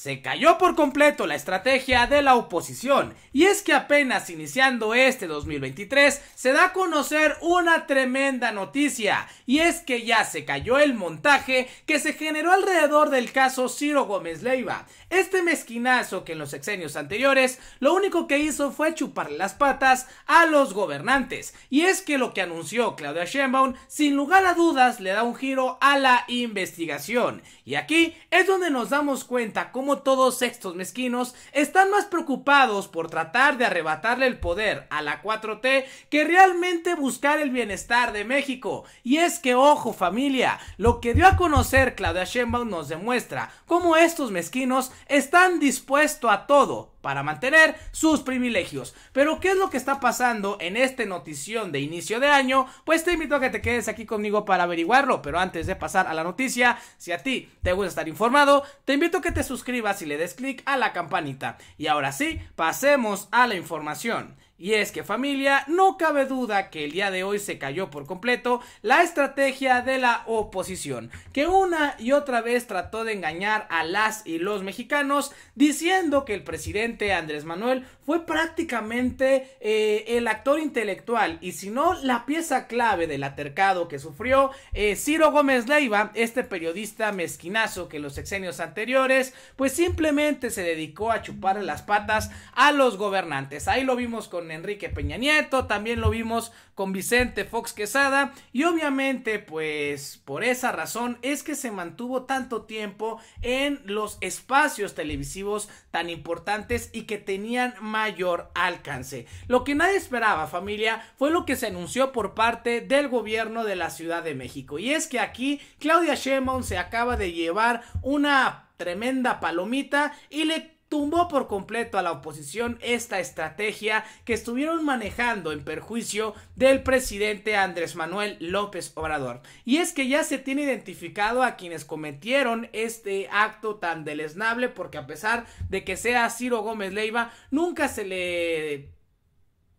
se cayó por completo la estrategia de la oposición y es que apenas iniciando este 2023 se da a conocer una tremenda noticia y es que ya se cayó el montaje que se generó alrededor del caso Ciro Gómez Leiva. Este mezquinazo que en los sexenios anteriores lo único que hizo fue chuparle las patas a los gobernantes y es que lo que anunció Claudia Sheinbaum sin lugar a dudas le da un giro a la investigación y aquí es donde nos damos cuenta cómo todos estos mezquinos están más preocupados por tratar de arrebatarle el poder a la 4T que realmente buscar el bienestar de México. Y es que, ojo familia, lo que dio a conocer Claudia Sheinbaum nos demuestra cómo estos mezquinos están dispuestos a todo para mantener sus privilegios. Pero ¿qué es lo que está pasando en esta notición de inicio de año? Pues te invito a que te quedes aquí conmigo para averiguarlo, pero antes de pasar a la noticia, si a ti te gusta estar informado, te invito a que te suscribas y le des clic a la campanita. Y ahora sí, pasemos a la información. Y es que familia, no cabe duda que el día de hoy se cayó por completo la estrategia de la oposición, que una y otra vez trató de engañar a las y los mexicanos diciendo que el presidente Andrés Manuel fue prácticamente eh, el actor intelectual y si no la pieza clave del atercado que sufrió eh, Ciro Gómez Leiva, este periodista mezquinazo que en los sexenios anteriores pues simplemente se dedicó a chupar las patas a los gobernantes. Ahí lo vimos con Enrique Peña Nieto, también lo vimos con Vicente Fox Quesada y obviamente pues por esa razón es que se mantuvo tanto tiempo en los espacios televisivos tan importantes y que tenían mayor alcance. Lo que nadie esperaba familia fue lo que se anunció por parte del gobierno de la Ciudad de México y es que aquí Claudia Sheinbaum se acaba de llevar una tremenda palomita y le tumbó por completo a la oposición esta estrategia que estuvieron manejando en perjuicio del presidente Andrés Manuel López Obrador. Y es que ya se tiene identificado a quienes cometieron este acto tan deleznable porque a pesar de que sea Ciro Gómez Leiva, nunca se le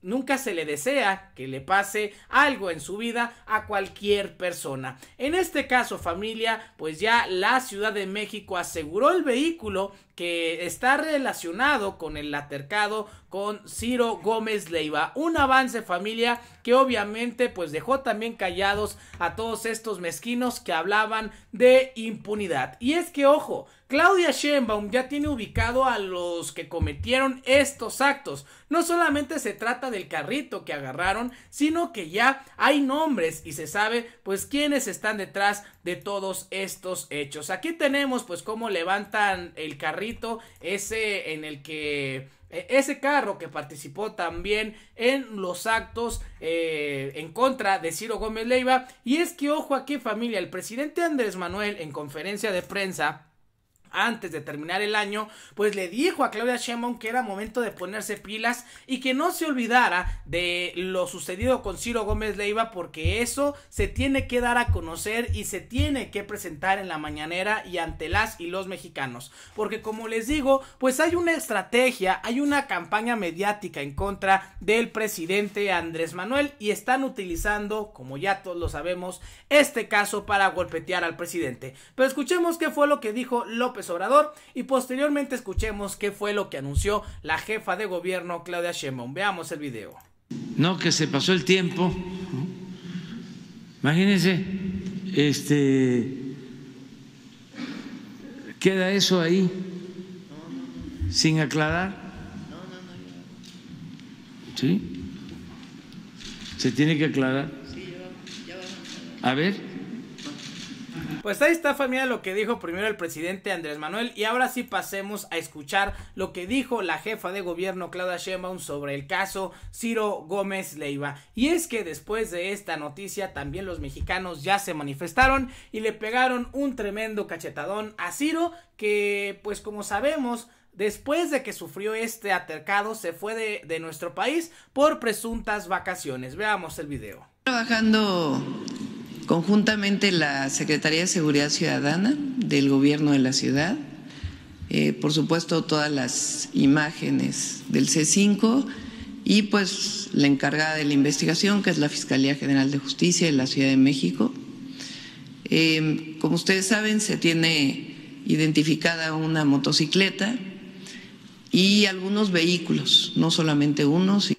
Nunca se le desea que le pase algo en su vida a cualquier persona. En este caso, familia, pues ya la Ciudad de México aseguró el vehículo que está relacionado con el atercado con Ciro Gómez Leiva. Un avance familia que obviamente pues dejó también callados a todos estos mezquinos que hablaban de impunidad. Y es que ojo, Claudia Sheinbaum ya tiene ubicado a los que cometieron estos actos. No solamente se trata del carrito que agarraron, sino que ya hay nombres y se sabe pues quiénes están detrás de todos estos hechos. Aquí tenemos pues cómo levantan el carrito ese en el que e, ese carro que participó también en los actos eh, en contra de Ciro Gómez Leiva. Y es que ojo aquí familia el presidente Andrés Manuel en conferencia de prensa antes de terminar el año, pues le dijo a Claudia Sheinbaum que era momento de ponerse pilas y que no se olvidara de lo sucedido con Ciro Gómez Leiva porque eso se tiene que dar a conocer y se tiene que presentar en la mañanera y ante las y los mexicanos, porque como les digo, pues hay una estrategia, hay una campaña mediática en contra del presidente Andrés Manuel y están utilizando, como ya todos lo sabemos, este caso para golpetear al presidente. Pero escuchemos qué fue lo que dijo López Obrador y posteriormente escuchemos qué fue lo que anunció la jefa de gobierno Claudia Sheinbaum. Veamos el video. No, que se pasó el tiempo. Imagínense, este queda eso ahí sin aclarar. ¿Sí? Se tiene que aclarar. A ver. Pues ahí está familia lo que dijo primero el presidente Andrés Manuel y ahora sí pasemos a escuchar lo que dijo la jefa de gobierno Claudia Sheinbaum sobre el caso Ciro Gómez Leiva. Y es que después de esta noticia también los mexicanos ya se manifestaron y le pegaron un tremendo cachetadón a Ciro que pues como sabemos después de que sufrió este atercado se fue de, de nuestro país por presuntas vacaciones. Veamos el video. Trabajando Conjuntamente la Secretaría de Seguridad Ciudadana del Gobierno de la Ciudad, eh, por supuesto todas las imágenes del C5 y pues la encargada de la investigación, que es la Fiscalía General de Justicia de la Ciudad de México. Eh, como ustedes saben, se tiene identificada una motocicleta y algunos vehículos, no solamente unos.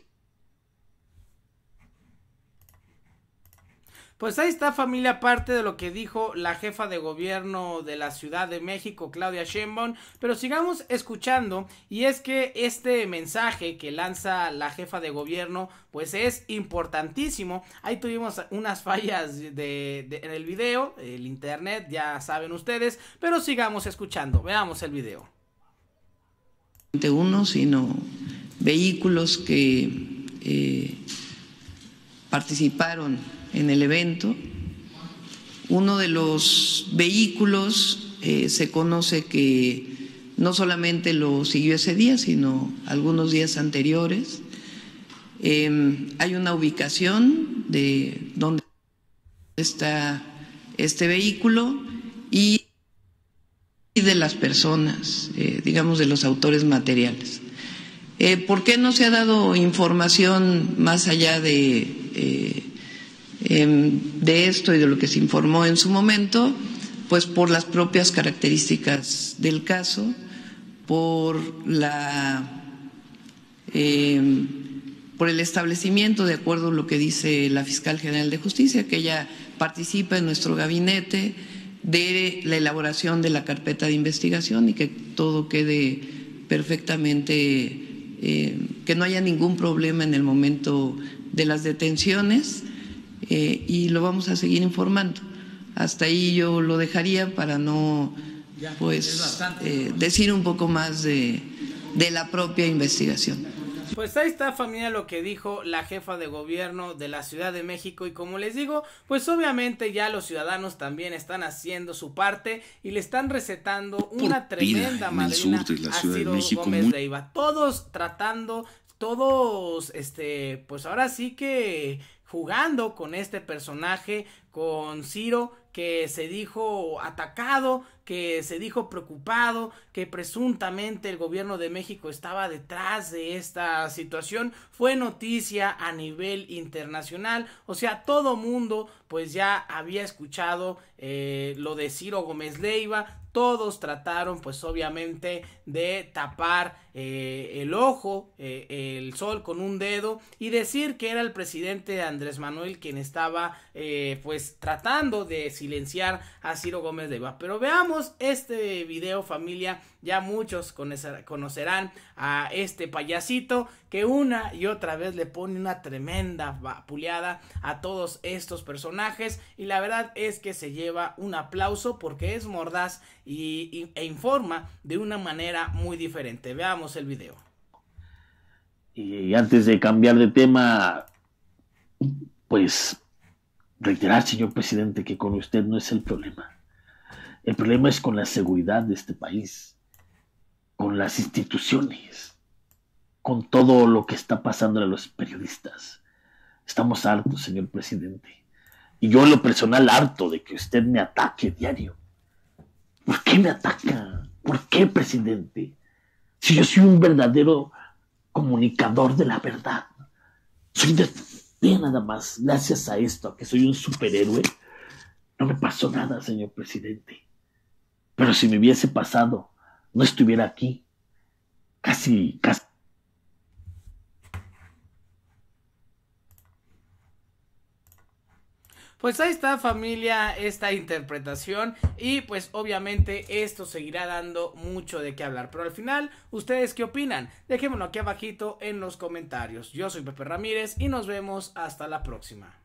Pues ahí está familia, parte de lo que dijo la jefa de gobierno de la Ciudad de México, Claudia Sheinbaum, pero sigamos escuchando y es que este mensaje que lanza la jefa de gobierno pues es importantísimo. Ahí tuvimos unas fallas de, en el video, el internet, ya saben ustedes, pero sigamos escuchando, veamos el video. Uno, sino vehículos que eh, participaron en el evento. Uno de los vehículos eh, se conoce que no solamente lo siguió ese día, sino algunos días anteriores. Em, hay una ubicación de dónde está este vehículo y de las personas, eh, digamos, de los autores materiales. Eh, ¿Por qué no se ha dado información más allá de Em, de esto y de lo que se informó en su momento, pues por las propias características del caso, por la em, por el establecimiento, de acuerdo a lo que dice la fiscal general de justicia, que ella participa en nuestro gabinete de la elaboración de la carpeta de investigación y que todo quede perfectamente, em, que no haya ningún problema en el momento de las detenciones eh, y lo vamos a seguir informando. Hasta ahí yo lo dejaría para no pues eh, decir un poco más de, de la propia investigación. Pues ahí está familia lo que dijo la jefa de gobierno de la Ciudad de México y como les digo, pues obviamente ya los ciudadanos también están haciendo su parte y le están recetando una tremenda madrina a Ciro Gómez Leiva. Todos tratando, todos, este, pues ahora sí que jugando con este personaje, con Ciro, que se dijo atacado, que se dijo preocupado, que presuntamente el gobierno de México estaba detrás de esta situación, fue noticia a nivel internacional, o sea, todo mundo pues ya había escuchado eh, lo de Ciro Gómez Leiva, todos trataron pues obviamente de tapar eh, el ojo, eh, el sol con un dedo y decir que era el presidente Andrés Manuel quien estaba pues tratando de silenciar a Ciro Gómez Leiva. Pero veamos este video familia, ya muchos conocerán a este payasito que una y otra vez le pone una tremenda puleada a todos estos personajes y la verdad es que se lleva un aplauso porque es mordaz y, e informa de una manera muy diferente. Veamos el video. Y antes de cambiar de tema, pues reiterar, señor presidente, que con usted no es el problema. El problema es con la seguridad de este país, con las instituciones, con todo lo que está pasando a los periodistas. Estamos hartos, señor presidente. Y yo en lo personal harto de que usted me ataque diario. ¿Por qué me ataca? ¿Por qué, presidente? Si yo soy un verdadero comunicador de la verdad. Soy de, nada más, gracias a esto, a que soy un superhéroe, no me pasó nada, señor presidente. Pero si me hubiese pasado, no estuviera aquí. Casi, casi. Pues ahí está familia esta interpretación y pues obviamente esto seguirá dando mucho de qué hablar. Pero al final, ¿ustedes qué opinan? Déjenmelo aquí abajito en los comentarios. Yo soy Pepe Ramírez y nos vemos hasta la próxima.